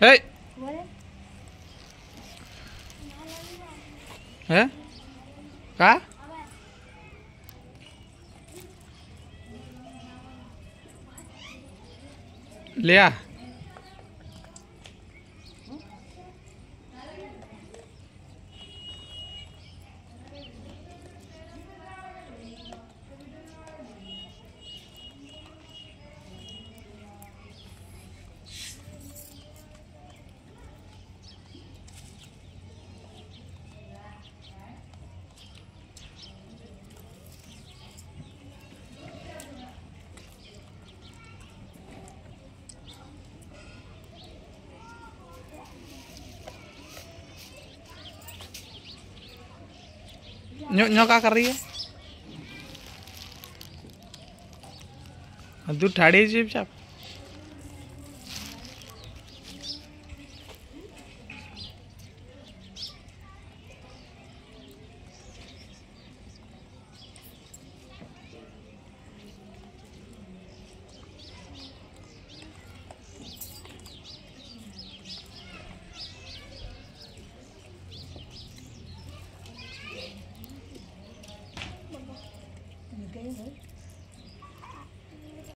Hei. Hả? Cá? Lia. Nyok nyok का कर रही है दूध ठाड़ी है चुपचाप peguei.